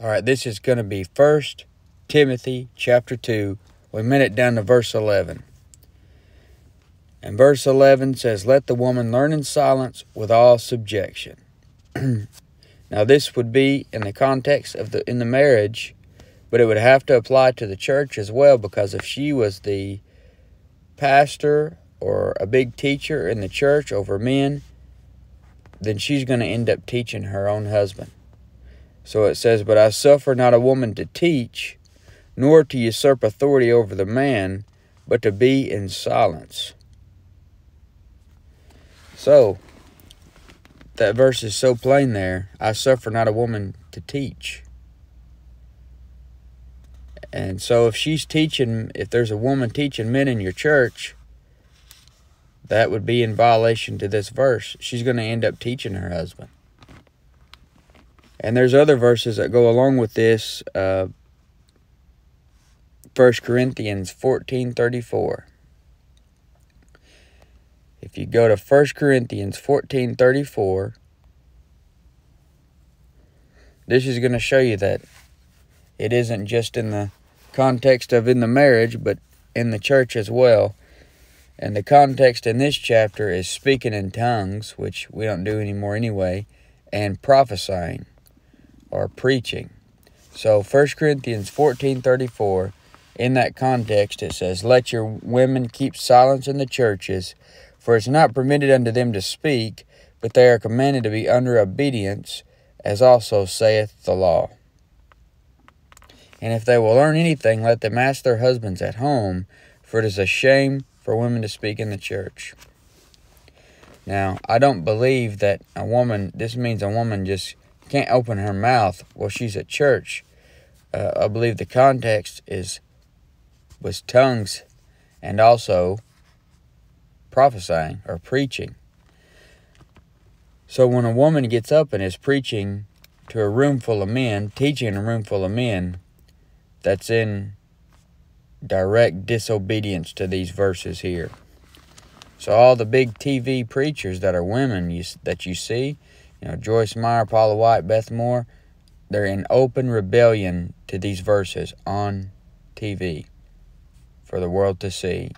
All right, this is going to be First Timothy chapter 2. We made it down to verse 11. And verse 11 says, Let the woman learn in silence with all subjection. now, this would be in the context of the in the marriage, but it would have to apply to the church as well because if she was the pastor or a big teacher in the church over men, then she's going to end up teaching her own husband. So it says, But I suffer not a woman to teach, nor to usurp authority over the man, but to be in silence. So, that verse is so plain there. I suffer not a woman to teach. And so, if she's teaching, if there's a woman teaching men in your church, that would be in violation to this verse. She's going to end up teaching her husband. And there's other verses that go along with this. Uh, 1 Corinthians 14:34. If you go to 1 Corinthians 14:34, this is going to show you that it isn't just in the context of in the marriage, but in the church as well. And the context in this chapter is speaking in tongues, which we don't do anymore anyway, and prophesying or preaching. So 1 Corinthians 14:34 in that context it says, "Let your women keep silence in the churches, for it's not permitted unto them to speak, but they are commanded to be under obedience, as also saith the law." And if they will learn anything, let them ask their husbands at home, for it is a shame for women to speak in the church. Now, I don't believe that a woman, this means a woman just can't open her mouth while she's at church. Uh, I believe the context is was tongues and also prophesying or preaching. So when a woman gets up and is preaching to a room full of men, teaching a room full of men, that's in direct disobedience to these verses here. So all the big TV preachers that are women you, that you see, you know, Joyce Meyer, Paula White, Beth Moore, they're in open rebellion to these verses on TV for the world to see.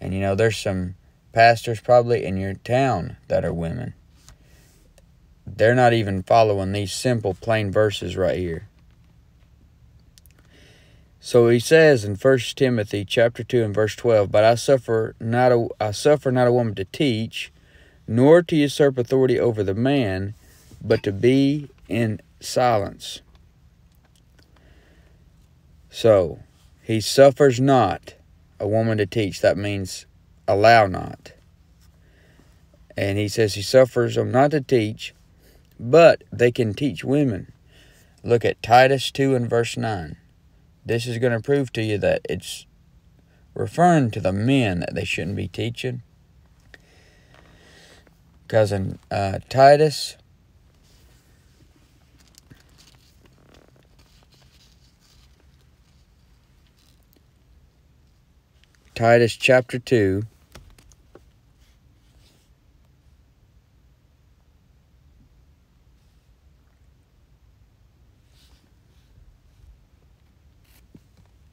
And you know, there's some pastors probably in your town that are women. They're not even following these simple, plain verses right here. So he says in 1 Timothy chapter 2 and verse 12, But I suffer not a, I suffer not a woman to teach, nor to usurp authority over the man, but to be in silence. So, he suffers not a woman to teach. That means allow not. And he says he suffers them not to teach, but they can teach women. Look at Titus 2 and verse 9. This is going to prove to you that it's referring to the men that they shouldn't be teaching cousin uh, Titus. Titus chapter 2.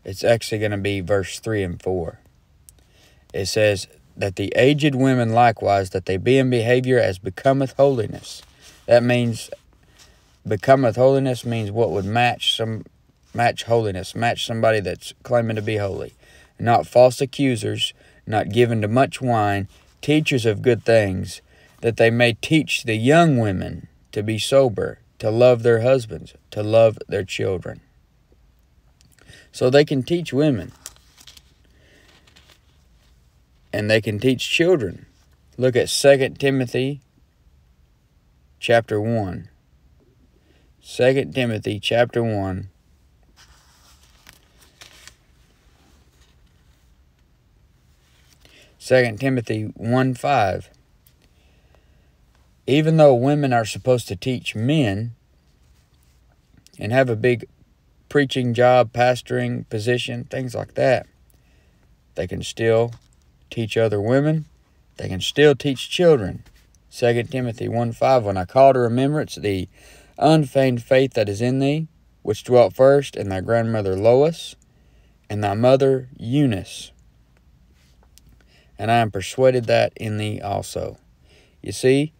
It's actually going to be verse 3 and 4. It says, that the aged women likewise, that they be in behavior as becometh holiness. That means becometh holiness means what would match some match holiness, match somebody that's claiming to be holy. Not false accusers, not given to much wine, teachers of good things, that they may teach the young women to be sober, to love their husbands, to love their children. So they can teach women and they can teach children. Look at 2 Timothy chapter 1. 2 Timothy chapter 1. Second Timothy 1 5. Even though women are supposed to teach men and have a big preaching job, pastoring position, things like that, they can still teach other women, they can still teach children. 2 Timothy 1 5, when I call to remembrance the unfeigned faith that is in thee, which dwelt first in thy grandmother Lois and thy mother Eunice. And I am persuaded that in thee also. You see,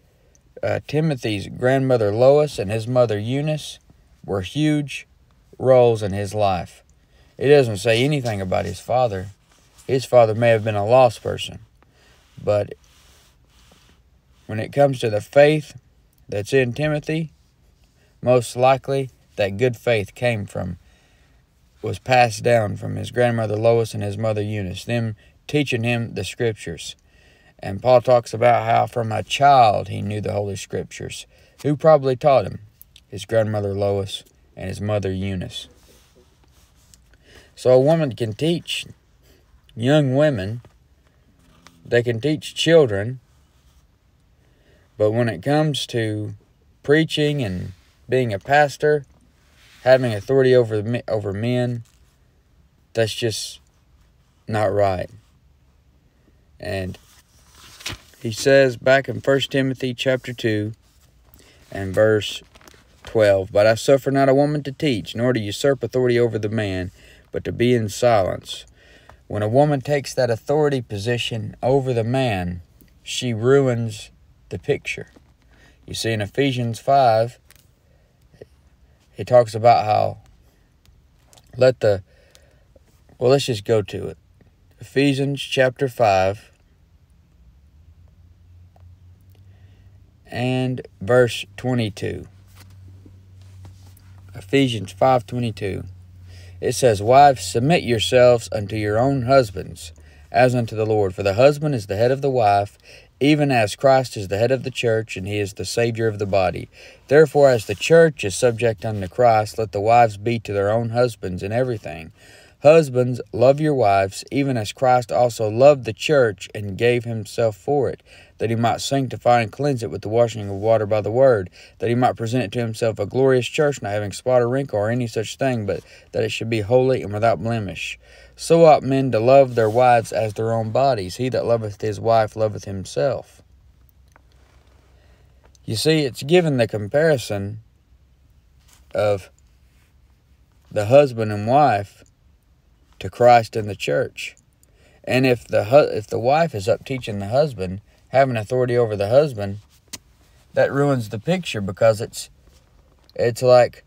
uh, Timothy's grandmother Lois and his mother Eunice were huge roles in his life. It doesn't say anything about his father. His father may have been a lost person. But when it comes to the faith that's in Timothy, most likely that good faith came from, was passed down from his grandmother Lois and his mother Eunice, them teaching him the scriptures. And Paul talks about how from a child he knew the Holy Scriptures. Who probably taught him? His grandmother Lois and his mother Eunice. So a woman can teach young women, they can teach children, but when it comes to preaching and being a pastor, having authority over over men, that's just not right. And he says back in 1 Timothy chapter 2 and verse 12, But I suffer not a woman to teach, nor to usurp authority over the man, but to be in silence. When a woman takes that authority position over the man, she ruins the picture. You see, in Ephesians 5, he talks about how let the, well, let's just go to it. Ephesians chapter 5 and verse 22. Ephesians 5:22. It says, "Wives, submit yourselves unto your own husbands, as unto the Lord, for the husband is the head of the wife, even as Christ is the head of the church, and he is the Savior of the body. Therefore, as the church is subject unto Christ, let the wives be to their own husbands in everything. Husbands, love your wives, even as Christ also loved the church and gave himself for it, that he might sanctify and cleanse it with the washing of water by the word, that he might present it to himself a glorious church, not having spot or wrinkle or any such thing, but that it should be holy and without blemish. So ought men to love their wives as their own bodies. He that loveth his wife loveth himself. You see, it's given the comparison of the husband and wife to Christ and the church. And if the if the wife is up teaching the husband, having authority over the husband, that ruins the picture because it's it's like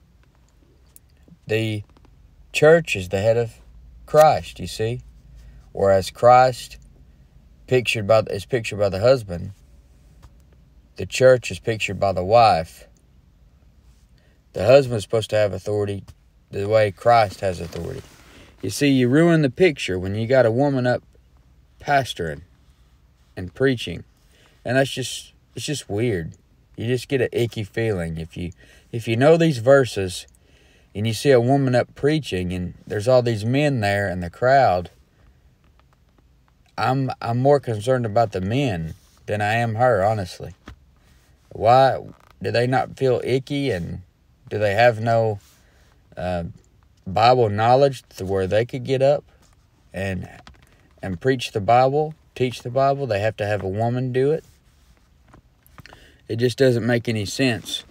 the church is the head of Christ, you see? Whereas Christ pictured by is pictured by the husband, the church is pictured by the wife. The husband is supposed to have authority the way Christ has authority. You see, you ruin the picture when you got a woman up pastoring and preaching. And that's just it's just weird. You just get an icky feeling if you if you know these verses and you see a woman up preaching and there's all these men there in the crowd. I'm I'm more concerned about the men than I am her, honestly. Why do they not feel icky and do they have no uh, Bible knowledge to where they could get up and and preach the Bible, teach the Bible. They have to have a woman do it. It just doesn't make any sense.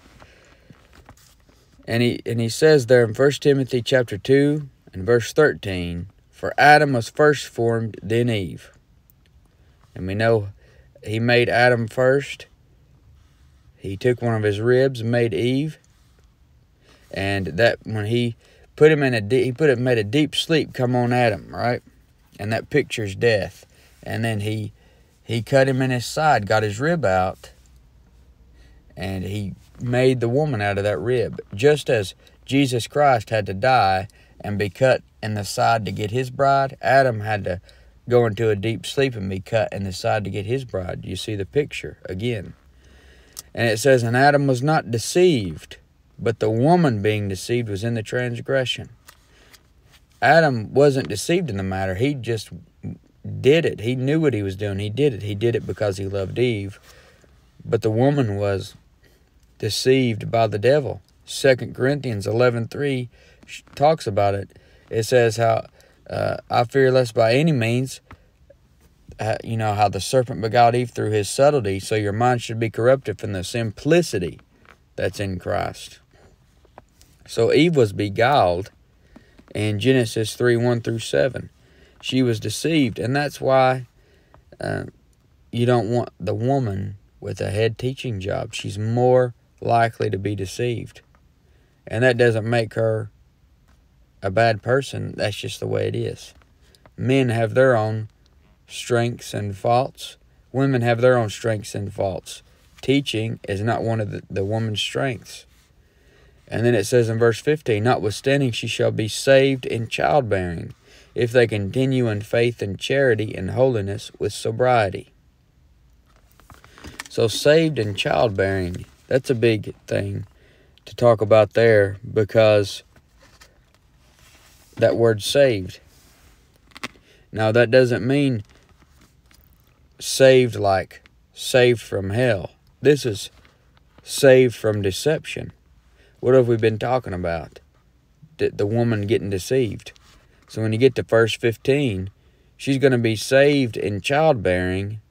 And he and he says there in 1 Timothy chapter 2 and verse 13, for Adam was first formed, then Eve. And we know he made Adam first. He took one of his ribs made Eve. And that when he put him in a he put him made a deep sleep come on Adam, right? And that pictures death. And then he he cut him in his side, got his rib out, and he made the woman out of that rib. Just as Jesus Christ had to die and be cut in the side to get his bride, Adam had to go into a deep sleep and be cut in the side to get his bride. You see the picture again. And it says, And Adam was not deceived but the woman being deceived was in the transgression. Adam wasn't deceived in the matter. He just did it. He knew what he was doing. He did it. He did it because he loved Eve. But the woman was deceived by the devil. Second Corinthians 11.3 talks about it. It says how, uh, I fear lest by any means, uh, you know, how the serpent beguiled Eve through his subtlety, so your mind should be corrupted from the simplicity that's in Christ. So Eve was beguiled in Genesis 3 1 through 7. She was deceived, and that's why uh, you don't want the woman with a head teaching job. She's more likely to be deceived. And that doesn't make her a bad person. That's just the way it is. Men have their own strengths and faults. Women have their own strengths and faults. Teaching is not one of the, the woman's strengths. And then it says in verse 15, Notwithstanding, she shall be saved in childbearing, if they continue in faith and charity and holiness with sobriety. So, saved in childbearing, that's a big thing to talk about there because that word saved. Now, that doesn't mean saved like saved from hell. This is saved from deception. What have we been talking about? The, the woman getting deceived. So when you get to verse 15, she's going to be saved in childbearing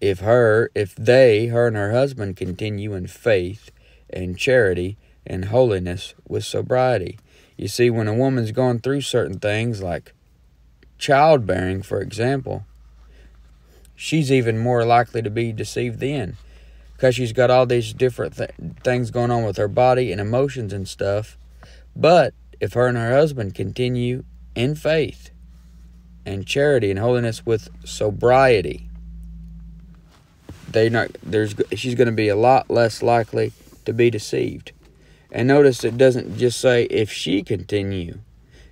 if her, if they, her and her husband continue in faith and charity and holiness with sobriety. You see, when a woman's going through certain things like childbearing, for example, she's even more likely to be deceived then because she's got all these different th- things going on with her body and emotions and stuff. But if her and her husband continue in faith and charity and holiness with sobriety, they not there's she's going to be a lot less likely to be deceived. And notice it doesn't just say if she continue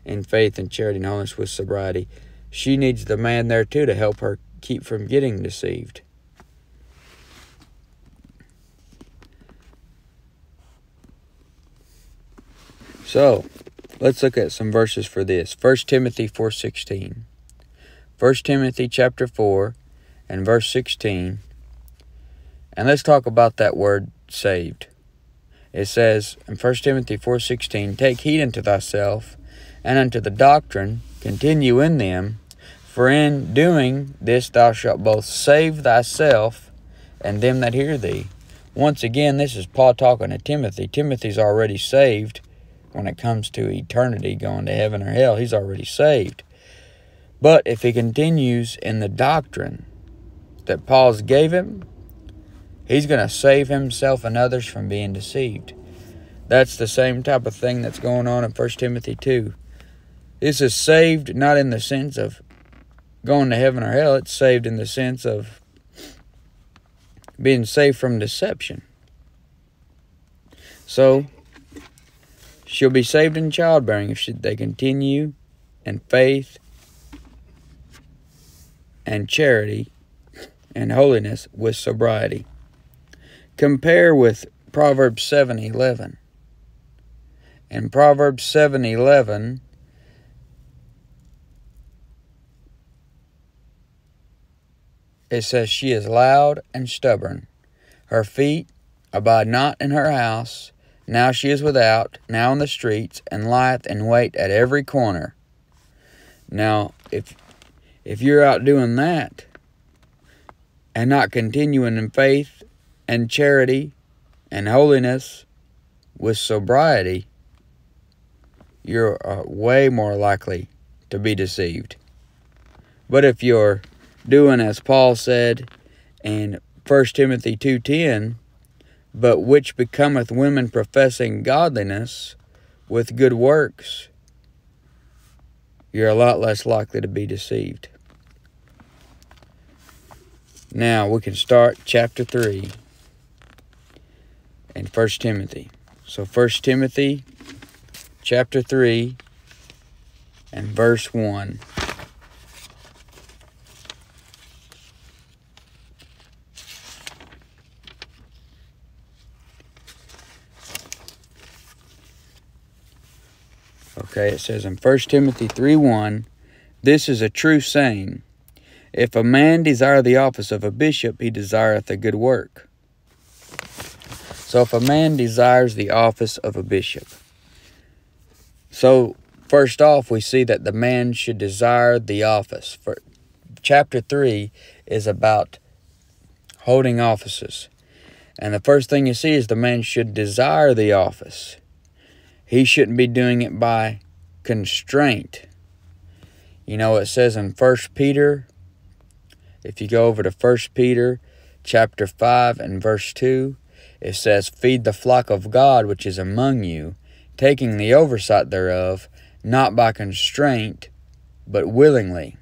in faith and charity and holiness with sobriety. She needs the man there too to help her keep from getting deceived. So, let's look at some verses for this. 1 Timothy 4:16. 1 Timothy chapter 4 and verse 16. And let's talk about that word saved. It says in 1 Timothy 4:16, "Take heed unto thyself and unto the doctrine, continue in them, for in doing this thou shalt both save thyself and them that hear thee." Once again, this is Paul talking to Timothy. Timothy's already saved when it comes to eternity going to heaven or hell. He's already saved. But if he continues in the doctrine that Paul's gave him, he's going to save himself and others from being deceived. That's the same type of thing that's going on in 1 Timothy 2. This is saved not in the sense of going to heaven or hell, it's saved in the sense of being saved from deception. So, she'll be saved in childbearing if they continue in faith and charity and holiness with sobriety. Compare with Proverbs 7:11. In Proverbs 7:11 it says she is loud and stubborn. Her feet abide not in her house. Now she is without, now in the streets, and lieth in wait at every corner. Now, if if you're out doing that and not continuing in faith and charity and holiness with sobriety, you're uh, way more likely to be deceived. But if you're doing as Paul said in 1 Timothy 2:10, but which becometh women professing godliness with good works, you're a lot less likely to be deceived. Now we can start chapter 3 in 1 Timothy. So 1 Timothy chapter 3 and verse 1. Okay, it says in 1 Timothy 3 1, This is a true saying. If a man desire the office of a bishop, he desireth a good work. So if a man desires the office of a bishop. So first off, we see that the man should desire the office. For chapter 3 is about holding offices. And the first thing you see is the man should desire the office. he shouldn't be doing it by constraint. You know, it says in First Peter, if you go over to First Peter chapter 5 and verse 2, it says, Feed the flock of God which is among you, taking the oversight thereof, not by constraint, but willingly,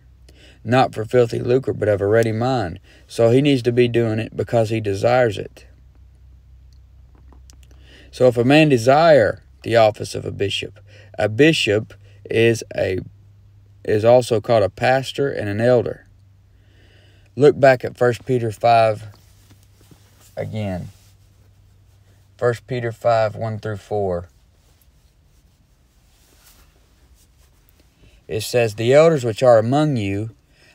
not for filthy lucre, but of a ready mind. So he needs to be doing it because he desires it. So if a man desire the office of a bishop, a bishop is a is also called a pastor and an elder. Look back at 1 Peter 5 again. 1 Peter 5 1 through 4. It says, The elders which are among you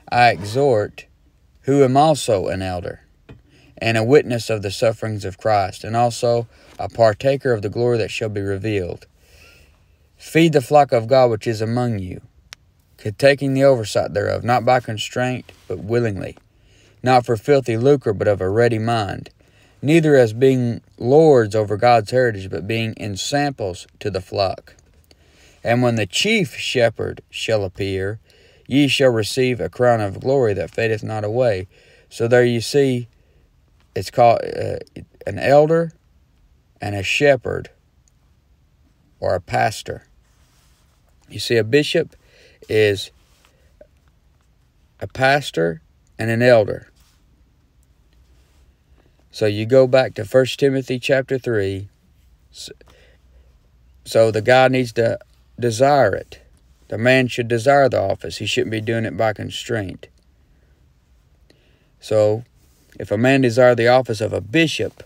I exhort, who am also an elder, and a witness of the sufferings of Christ, and also a partaker of the glory that shall be revealed. Feed the flock of God which is among you taking the oversight thereof, not by constraint, but willingly, not for filthy lucre, but of a ready mind, neither as being lords over God's heritage, but being ensamples to the flock. And when the chief shepherd shall appear, ye shall receive a crown of glory that fadeth not away. So there you see, it's called uh, an elder and a shepherd or a pastor. You see, a bishop is a pastor and an elder. So you go back to 1 Timothy chapter 3. So the guy needs to desire it. The man should desire the office. He shouldn't be doing it by constraint. So if a man desire the office of a bishop,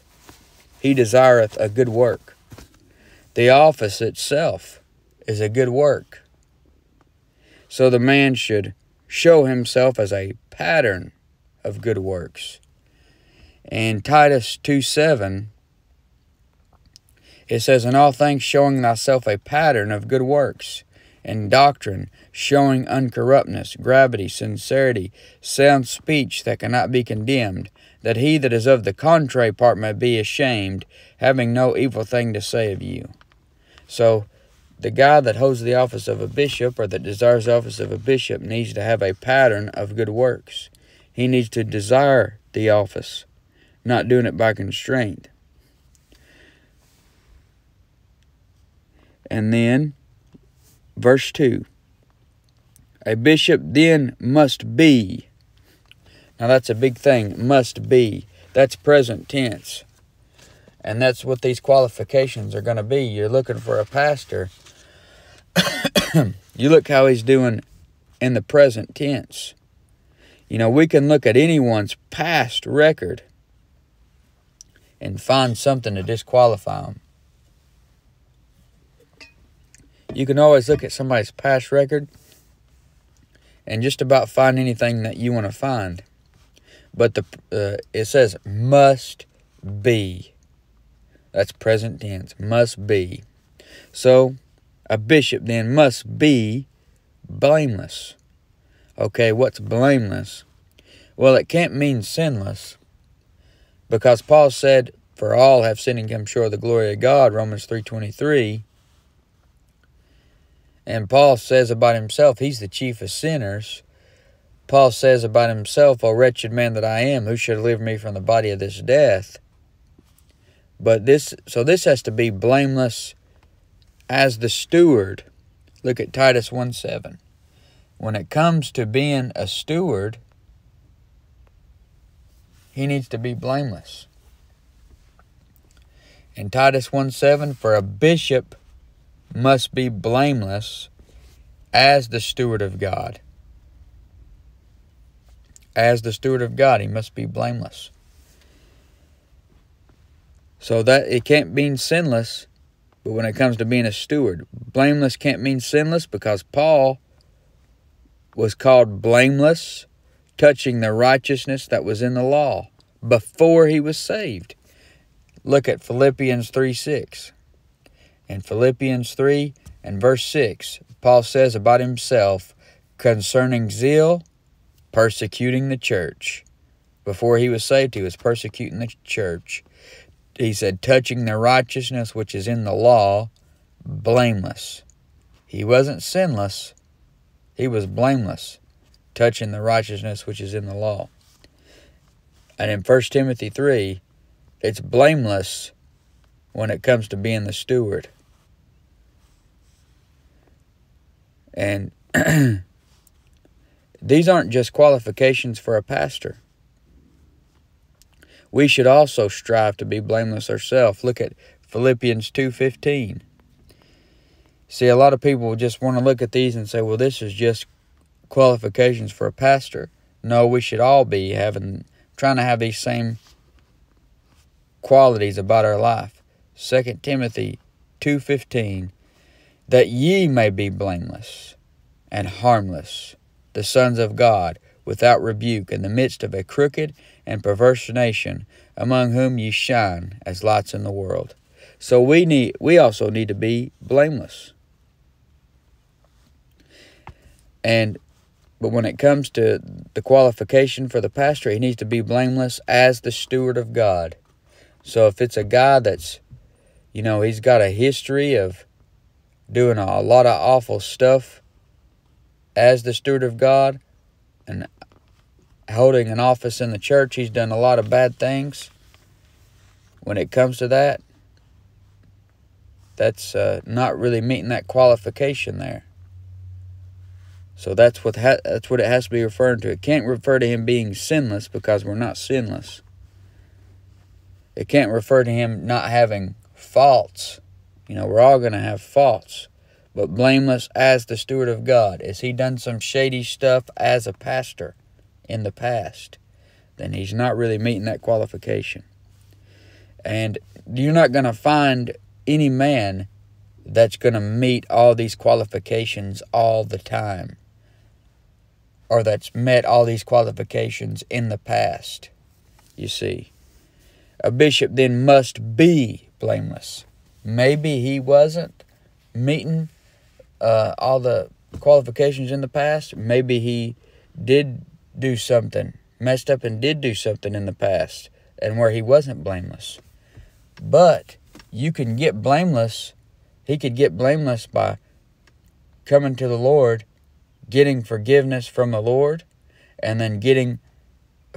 he desireth a good work. The office itself is a good work. So the man should show himself as a pattern of good works. In Titus 2 7, it says, In all things showing thyself a pattern of good works, in doctrine showing uncorruptness, gravity, sincerity, sound speech that cannot be condemned, that he that is of the contrary part may be ashamed, having no evil thing to say of you. So the guy that holds the office of a bishop or that desires the office of a bishop needs to have a pattern of good works. He needs to desire the office, not doing it by constraint. And then, verse 2 A bishop then must be. Now, that's a big thing. Must be. That's present tense. And that's what these qualifications are going to be. You're looking for a pastor you look how he's doing in the present tense. You know, we can look at anyone's past record and find something to disqualify them. You can always look at somebody's past record and just about find anything that you want to find. But the uh, it says must be. That's present tense. Must be. So a bishop then must be blameless. Okay, what's blameless? Well, it can't mean sinless because Paul said, "For all have sinned and come short of the glory of God." Romans three twenty three. And Paul says about himself, he's the chief of sinners. Paul says about himself, O wretched man that I am, who should deliver me from the body of this death? But this, so this has to be blameless as the steward, look at Titus 1 7. When it comes to being a steward, he needs to be blameless. In Titus 1 7, for a bishop must be blameless as the steward of God. As the steward of God, he must be blameless. So that it can't mean sinless but when it comes to being a steward, blameless can't mean sinless because Paul was called blameless, touching the righteousness that was in the law before he was saved. Look at Philippians 3 6. In Philippians 3 and verse 6, Paul says about himself concerning zeal, persecuting the church. Before he was saved, he was persecuting the church he said, touching the righteousness which is in the law, blameless. He wasn't sinless, he was blameless, touching the righteousness which is in the law. And in 1 Timothy 3, it's blameless when it comes to being the steward. And these aren't just qualifications for a pastor. We should also strive to be blameless ourselves. Look at Philippians 2:15. See, a lot of people just want to look at these and say, "Well, this is just qualifications for a pastor." No, we should all be having trying to have these same qualities about our life. 2 Timothy 2:15 that ye may be blameless and harmless, the sons of God, without rebuke, in the midst of a crooked and perverse nation, among whom ye shine as lights in the world. So we need we also need to be blameless. And but when it comes to the qualification for the pastor, he needs to be blameless as the steward of God. So if it's a guy that's you know, he's got a history of doing a lot of awful stuff as the steward of God and holding an office in the church. He's done a lot of bad things. When it comes to that, that's uh, not really meeting that qualification there. So that's what that's what it has to be referring to. It can't refer to him being sinless because we're not sinless. It can't refer to him not having faults you know, we're all going to have faults, but blameless as the steward of God. Has he done some shady stuff as a pastor in the past? Then he's not really meeting that qualification. And you're not going to find any man that's going to meet all these qualifications all the time or that's met all these qualifications in the past. You see, a bishop then must be blameless. Maybe he wasn't meeting uh, all the qualifications in the past. Maybe he did do something, messed up and did do something in the past, and where he wasn't blameless. But you can get blameless. He could get blameless by coming to the Lord, getting forgiveness from the Lord, and then getting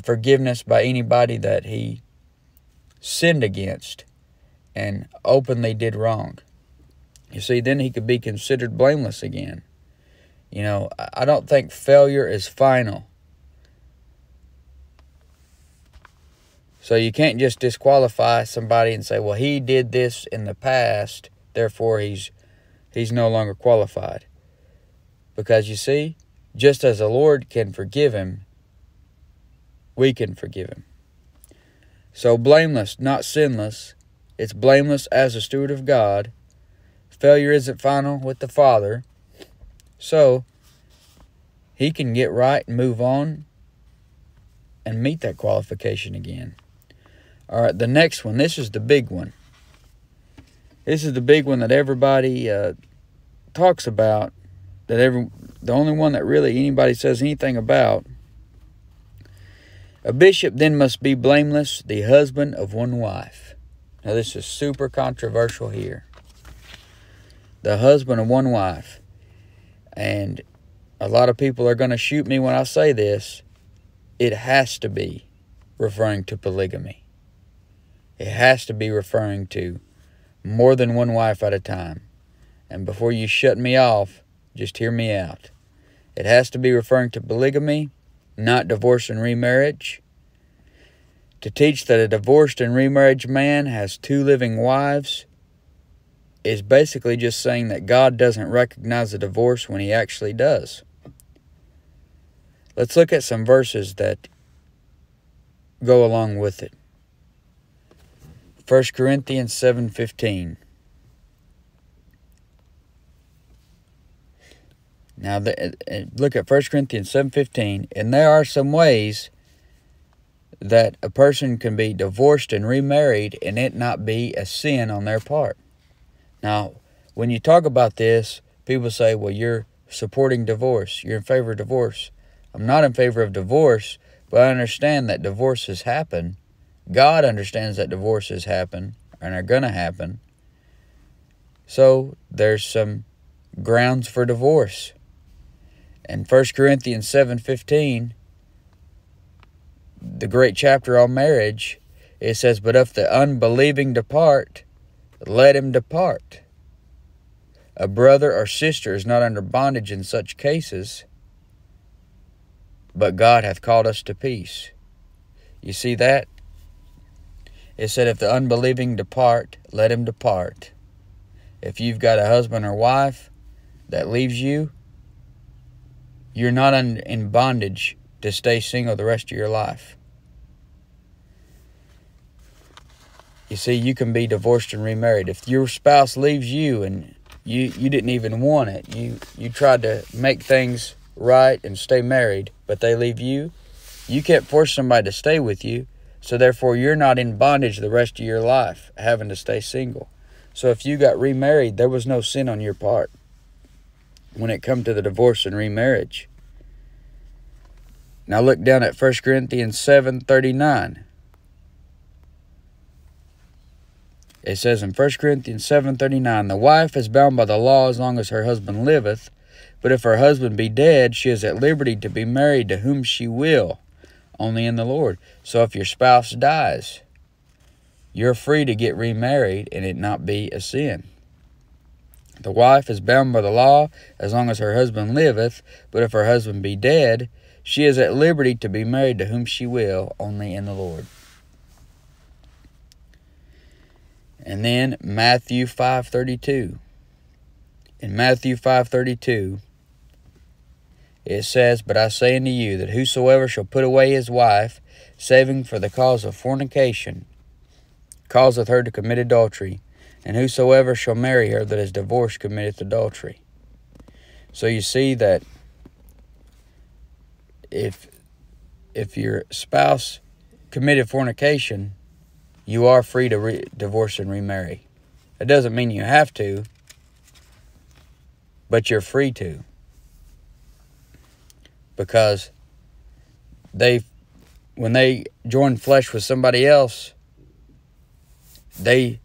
forgiveness by anybody that he sinned against and openly did wrong. You see, then he could be considered blameless again. You know, I don't think failure is final. So you can't just disqualify somebody and say, "Well, he did this in the past, therefore he's he's no longer qualified." Because you see, just as the Lord can forgive him, we can forgive him. So blameless, not sinless, it's blameless as a steward of God. Failure isn't final with the Father. So, he can get right and move on and meet that qualification again. All right, the next one. This is the big one. This is the big one that everybody uh, talks about. That every the only one that really anybody says anything about. A bishop then must be blameless, the husband of one wife. Now, this is super controversial here. The husband of one wife. And a lot of people are going to shoot me when I say this. It has to be referring to polygamy. It has to be referring to more than one wife at a time. And before you shut me off, just hear me out. It has to be referring to polygamy, not divorce and remarriage. To teach that a divorced and remarried man has two living wives is basically just saying that God doesn't recognize a divorce when he actually does. Let's look at some verses that go along with it. 1 Corinthians 7:15 Now the, uh, look at 1 Corinthians 7:15 and there are some ways that a person can be divorced and remarried and it not be a sin on their part. Now, when you talk about this, people say, well, you're supporting divorce. You're in favor of divorce. I'm not in favor of divorce, but I understand that divorces happen. God understands that divorces happen and are going to happen. So there's some grounds for divorce. In 1 Corinthians 7:15, the great chapter on marriage, it says, "But if the unbelieving depart, let him depart." A brother or sister is not under bondage in such cases, but God hath called us to peace. You see that? It said, If the unbelieving depart, let him depart. If you've got a husband or wife that leaves you, you're not in bondage to stay single the rest of your life. You see, you can be divorced and remarried. If your spouse leaves you and you, you didn't even want it, you, you tried to make things right and stay married, but they leave you, you can't force somebody to stay with you. So therefore, you're not in bondage the rest of your life, having to stay single. So if you got remarried, there was no sin on your part when it come to the divorce and remarriage. Now look down at 1 Corinthians 7:39. It says in 1 Corinthians 7:39, "The wife is bound by the law as long as her husband liveth, but if her husband be dead, she is at liberty to be married to whom she will, only in the Lord." So if your spouse dies, you're free to get remarried and it not be a sin. The wife is bound by the law as long as her husband liveth, but if her husband be dead, she is at liberty to be married to whom she will, only in the Lord. And then Matthew 5:32. In Matthew 5:32 it says, "But I say unto you that whosoever shall put away his wife, saving for the cause of fornication, causeth her to commit adultery, and whosoever shall marry her that is divorced committeth adultery." So you see that if if your spouse committed fornication, you are free to divorce and remarry. It doesn't mean you have to, but you're free to. Because they when they join flesh with somebody else, they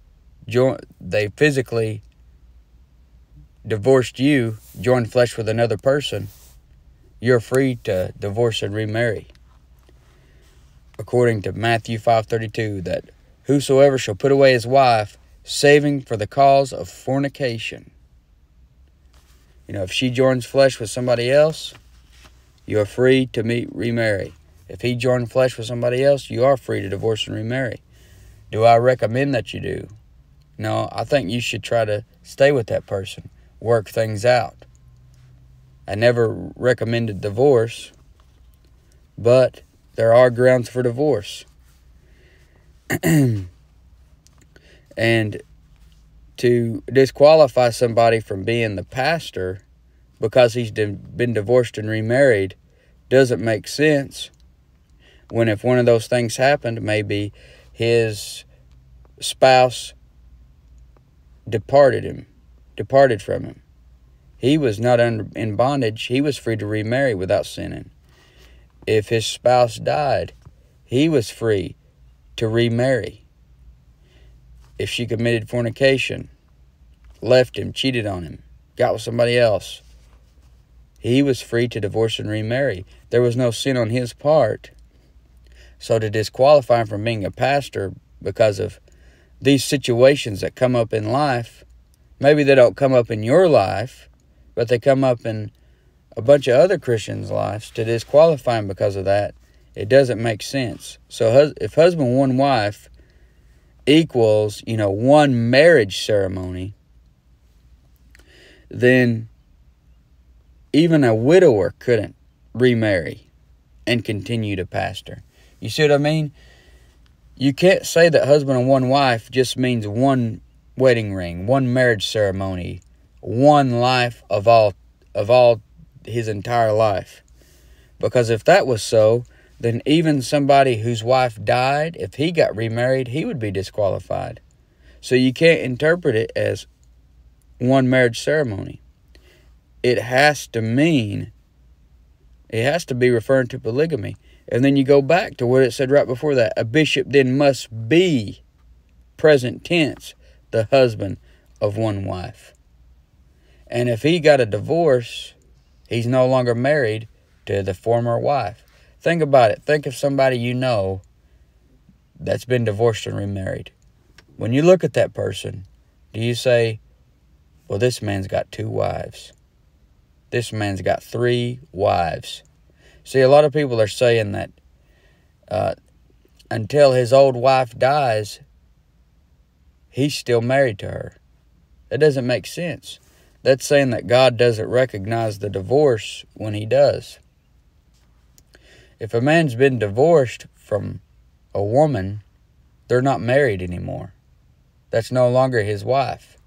join they physically divorced you, joined flesh with another person, you're free to divorce and remarry. According to Matthew 5:32 that Whosoever shall put away his wife, saving for the cause of fornication. You know, if she joins flesh with somebody else, you are free to meet remarry. If he joins flesh with somebody else, you are free to divorce and remarry. Do I recommend that you do? No, I think you should try to stay with that person, work things out. I never recommended divorce, but there are grounds for divorce. and to disqualify somebody from being the pastor because he's been divorced and remarried doesn't make sense. When if one of those things happened, maybe his spouse departed him, departed from him. He was not under, in bondage. He was free to remarry without sinning. If his spouse died, he was free to remarry. If she committed fornication, left him, cheated on him, got with somebody else, he was free to divorce and remarry. There was no sin on his part. So to disqualify him from being a pastor because of these situations that come up in life, maybe they don't come up in your life, but they come up in a bunch of other Christians' lives, to disqualify him because of that it doesn't make sense. So if husband one wife equals, you know, one marriage ceremony, then even a widower couldn't remarry and continue to pastor. You see what I mean? You can't say that husband and one wife just means one wedding ring, one marriage ceremony, one life of all of all his entire life. Because if that was so, then even somebody whose wife died, if he got remarried, he would be disqualified. So you can't interpret it as one marriage ceremony. It has to mean, it has to be referring to polygamy. And then you go back to what it said right before that. A bishop then must be, present tense, the husband of one wife. And if he got a divorce, he's no longer married to the former wife. Think about it. Think of somebody you know that's been divorced and remarried. When you look at that person, do you say, well, this man's got two wives? This man's got three wives. See, a lot of people are saying that uh, until his old wife dies, he's still married to her. That doesn't make sense. That's saying that God doesn't recognize the divorce when he does. If a man's been divorced from a woman, they're not married anymore. That's no longer his wife.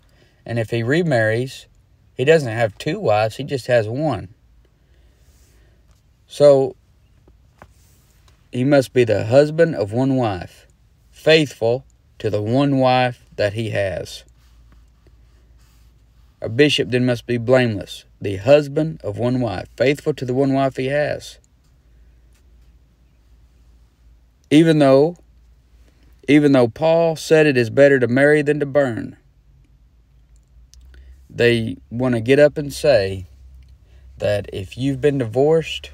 And if he remarries, he doesn't have two wives, he just has one. So, he must be the husband of one wife, faithful to the one wife that he has. A bishop then must be blameless, the husband of one wife, faithful to the one wife he has. Even though even though Paul said it is better to marry than to burn, they want to get up and say that if you've been divorced,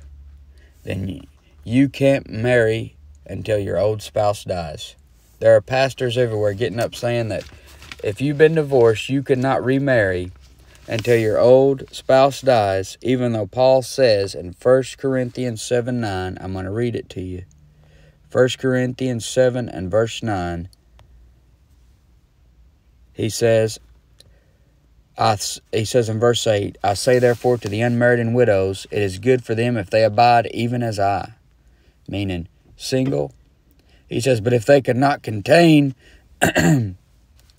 then you can't marry until your old spouse dies. There are pastors everywhere getting up saying that if you've been divorced, you cannot remarry until your old spouse dies, even though Paul says in 1 Corinthians 7 9, I'm going to read it to you. 1 Corinthians 7 and verse 9, he says, I, he says in verse 8, I say therefore to the unmarried and widows, it is good for them if they abide even as I, meaning single. He says, but if they cannot contain,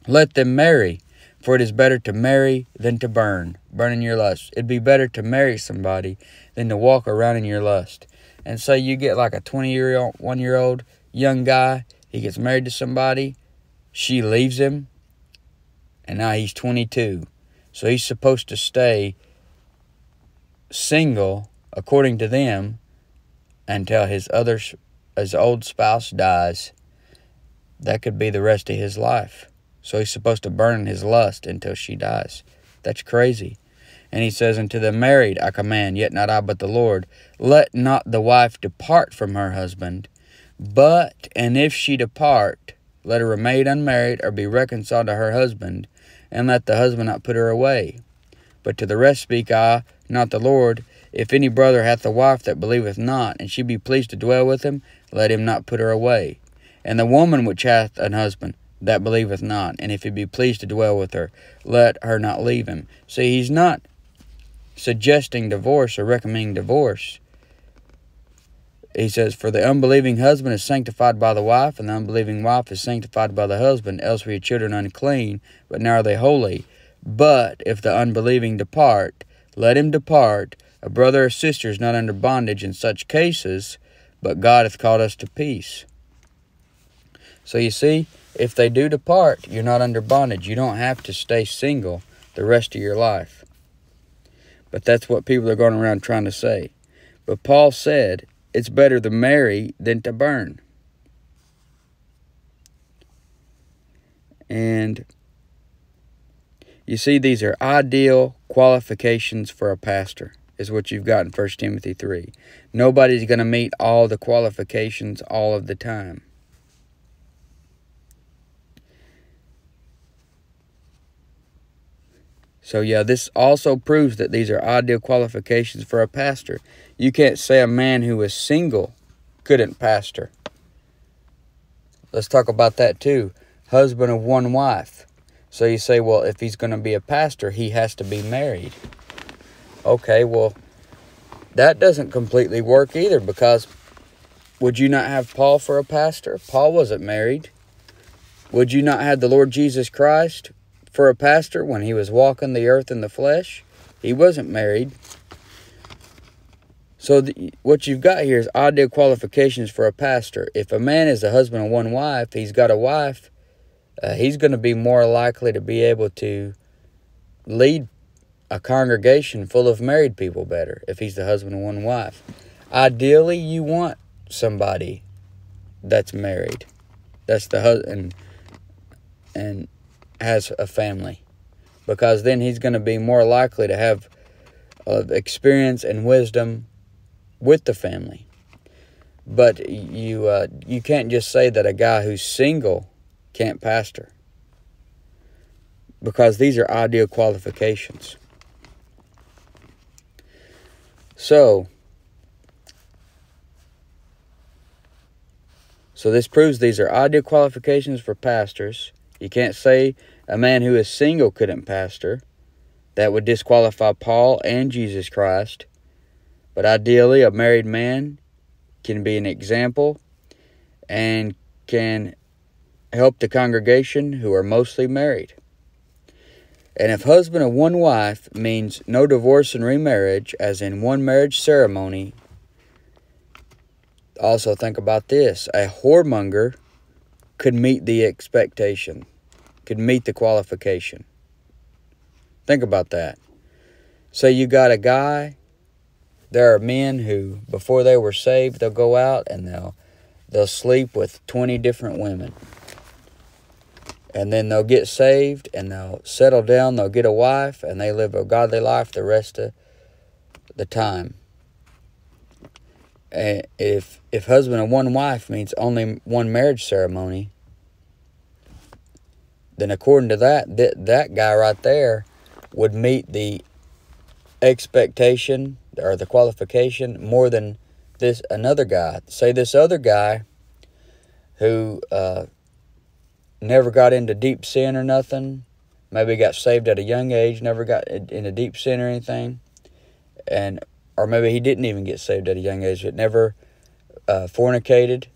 let them marry, for it is better to marry than to burn, burning your lust. It'd be better to marry somebody than to walk around in your lust and say you get like a 20 year old, one year old young guy, he gets married to somebody, she leaves him, and now he's 22. So he's supposed to stay single, according to them, until his other, his old spouse dies. That could be the rest of his life. So he's supposed to burn his lust until she dies. That's crazy. And he says, Unto the married I command, yet not I, but the Lord, let not the wife depart from her husband, but, and if she depart, let her remain unmarried or be reconciled to her husband, and let the husband not put her away. But to the rest speak I, not the Lord. If any brother hath a wife that believeth not, and she be pleased to dwell with him, let him not put her away. And the woman which hath an husband that believeth not, and if he be pleased to dwell with her, let her not leave him. See, he's not suggesting divorce or recommending divorce. He says, For the unbelieving husband is sanctified by the wife, and the unbelieving wife is sanctified by the husband, else were your children unclean, but now are they holy. But if the unbelieving depart, let him depart. A brother or sister is not under bondage in such cases, but God hath called us to peace. So you see, if they do depart, you're not under bondage. You don't have to stay single the rest of your life. But that's what people are going around trying to say. But Paul said it's better to marry than to burn. And you see, these are ideal qualifications for a pastor, is what you've got in 1 Timothy 3. Nobody's going to meet all the qualifications all of the time. So, yeah, this also proves that these are ideal qualifications for a pastor. You can't say a man who is single couldn't pastor. Let's talk about that too. Husband of one wife. So you say, well, if he's going to be a pastor, he has to be married. Okay, well, that doesn't completely work either because would you not have Paul for a pastor? Paul wasn't married. Would you not have the Lord Jesus Christ for a pastor when he was walking the earth in the flesh. He wasn't married. So the, what you've got here is ideal qualifications for a pastor. If a man is a husband of one wife, he's got a wife, uh, he's going to be more likely to be able to lead a congregation full of married people better if he's the husband of one wife. Ideally, you want somebody that's married. That's the husband and has a family. because then he's going to be more likely to have uh, experience and wisdom with the family. But you uh, you can't just say that a guy who's single can't pastor because these are ideal qualifications. So, so this proves these are ideal qualifications for pastors. You can't say a man who is single couldn't pastor. That would disqualify Paul and Jesus Christ. But ideally, a married man can be an example and can help the congregation who are mostly married. And if husband of one wife means no divorce and remarriage, as in one marriage ceremony, also think about this a whoremonger could meet the expectation, could meet the qualification. Think about that. Say you got a guy, there are men who, before they were saved, they'll go out and they'll they'll sleep with 20 different women and then they'll get saved and they'll settle down, they'll get a wife, and they live a godly life the rest of the time. And if if husband and one wife means only one marriage ceremony, then according to that, that that guy right there would meet the expectation or the qualification more than this another guy. Say this other guy who uh, never got into deep sin or nothing. Maybe got saved at a young age, never got into deep sin or anything, and or maybe he didn't even get saved at a young age, but never uh, fornicated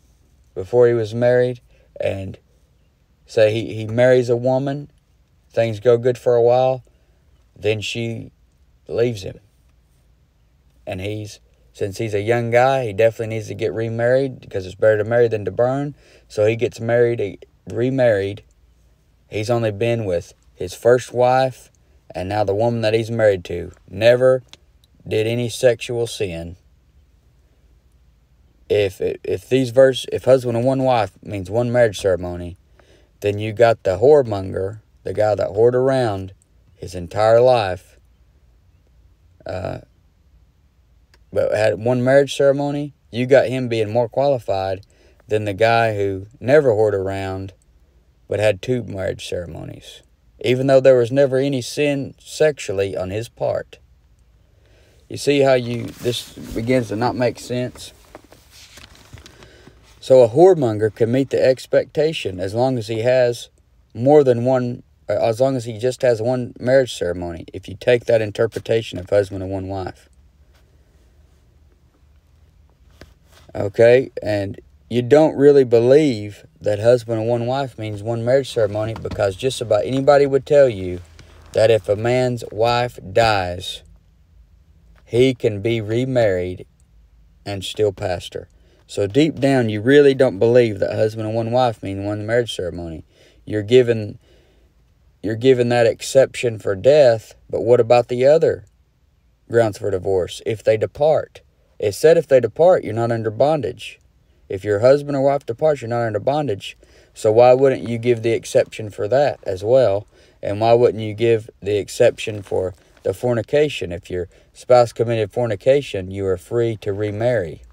before he was married, and say he, he marries a woman, things go good for a while, then she leaves him, and he's since he's a young guy, he definitely needs to get remarried because it's better to marry than to burn. So he gets married remarried. He's only been with his first wife and now the woman that he's married to. Never did any sexual sin. If if these verse if husband and one wife means one marriage ceremony, then you got the whoremonger, the guy that whored around his entire life. Uh, but had one marriage ceremony, you got him being more qualified than the guy who never whored around but had two marriage ceremonies, even though there was never any sin sexually on his part. You see how you this begins to not make sense? So a whoremonger can meet the expectation as long as he has more than one uh, as long as he just has one marriage ceremony, if you take that interpretation of husband and one wife. Okay, and you don't really believe that husband and one wife means one marriage ceremony because just about anybody would tell you that if a man's wife dies, he can be remarried and still pastor. So deep down, you really don't believe that husband and one wife mean one marriage ceremony. You're given you're given that exception for death, but what about the other grounds for divorce? If they depart. It said if they depart, you're not under bondage. If your husband or wife departs, you're not under bondage. So why wouldn't you give the exception for that as well? And why wouldn't you give the exception for the fornication? If your spouse committed fornication, you are free to remarry.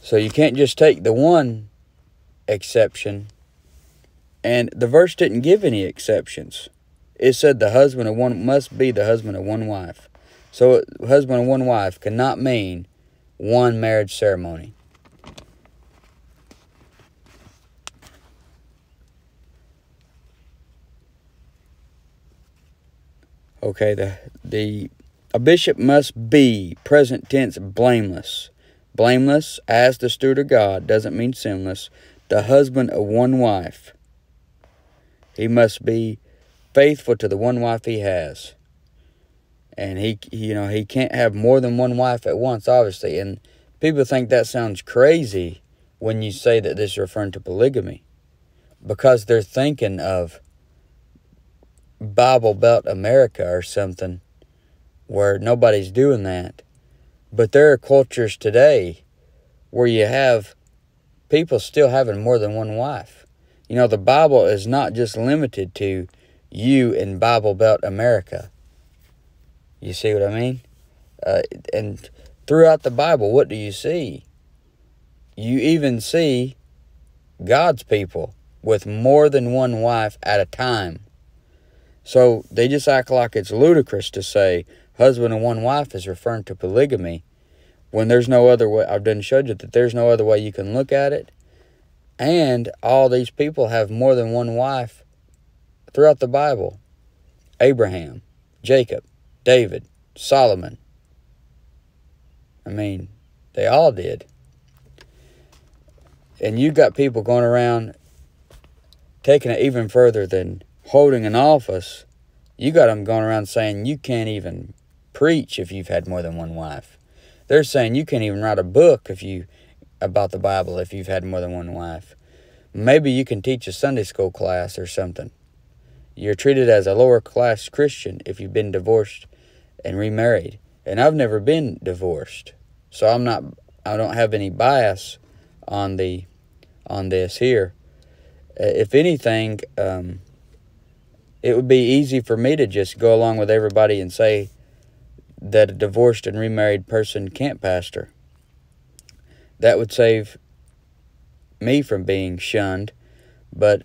So you can't just take the one exception. And the verse didn't give any exceptions. It said the husband of one must be the husband of one wife. So husband and one wife cannot mean one marriage ceremony. Okay, the the a bishop must be present tense blameless. Blameless as the steward of God doesn't mean sinless. The husband of one wife. He must be faithful to the one wife he has and he you know he can't have more than one wife at once obviously. And people think that sounds crazy when you say that this is referring to polygamy. Because they're thinking of bible belt america or something where nobody's doing that. But there are cultures today where you have people still having more than one wife. You know, the Bible is not just limited to you in Bible Belt America. You see what I mean? Uh, and throughout the Bible, what do you see? You even see God's people with more than one wife at a time. So they just act like it's ludicrous to say husband and one wife is referring to polygamy when there's no other way. I've done showed you that there's no other way you can look at it. And all these people have more than one wife throughout the Bible Abraham, Jacob, David, Solomon. I mean, they all did. And you've got people going around taking it even further than holding an office. You got them going around saying you can't even preach if you've had more than one wife. They're saying you can't even write a book if you about the Bible if you've had more than one wife. Maybe you can teach a Sunday school class or something. You're treated as a lower class Christian if you've been divorced and remarried. And I've never been divorced. So I'm not I don't have any bias on the on this here. Uh, if anything, um, it would be easy for me to just go along with everybody and say that a divorced and remarried person can't pastor. That would save me from being shunned. But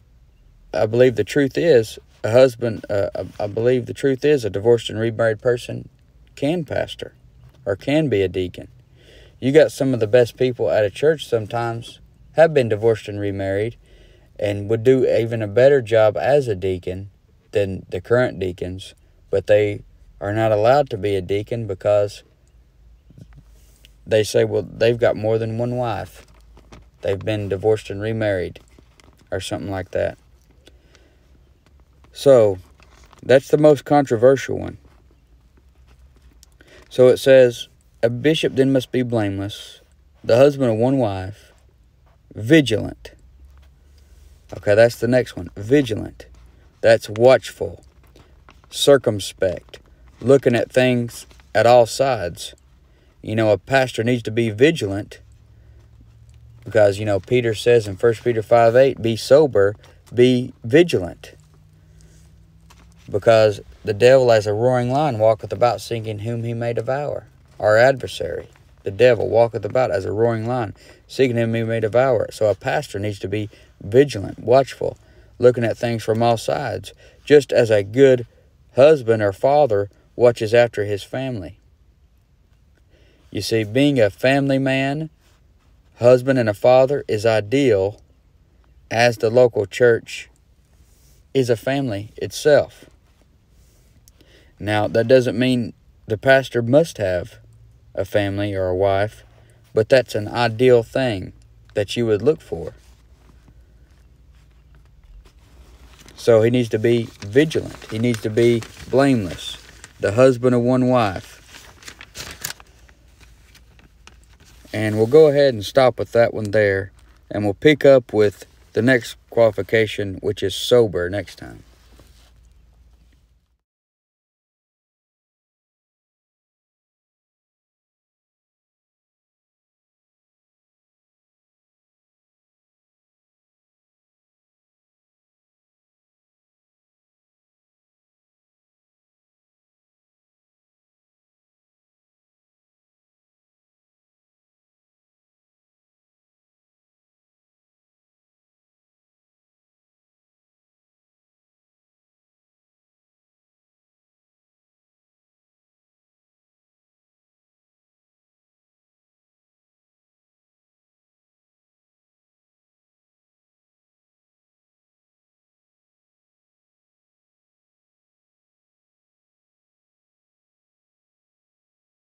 I believe the truth is a husband, uh, I believe the truth is a divorced and remarried person can pastor or can be a deacon. You got some of the best people at a church sometimes have been divorced and remarried and would do even a better job as a deacon than the current deacons, but they are not allowed to be a deacon because they say, well, they've got more than one wife. They've been divorced and remarried, or something like that. So, that's the most controversial one. So it says, a bishop then must be blameless, the husband of one wife, vigilant. Okay, that's the next one. Vigilant. That's watchful, circumspect, looking at things at all sides. You know, a pastor needs to be vigilant because, you know, Peter says in 1 Peter 5 8, be sober, be vigilant. Because the devil, as a roaring lion, walketh about seeking whom he may devour. Our adversary, the devil, walketh about as a roaring lion, seeking whom he may devour. So a pastor needs to be vigilant, watchful, looking at things from all sides, just as a good husband or father watches after his family. You see, being a family man, husband, and a father is ideal as the local church is a family itself. Now, that doesn't mean the pastor must have a family or a wife, but that's an ideal thing that you would look for. So he needs to be vigilant. He needs to be blameless, the husband of one wife. And we'll go ahead and stop with that one there. And we'll pick up with the next qualification, which is sober, next time.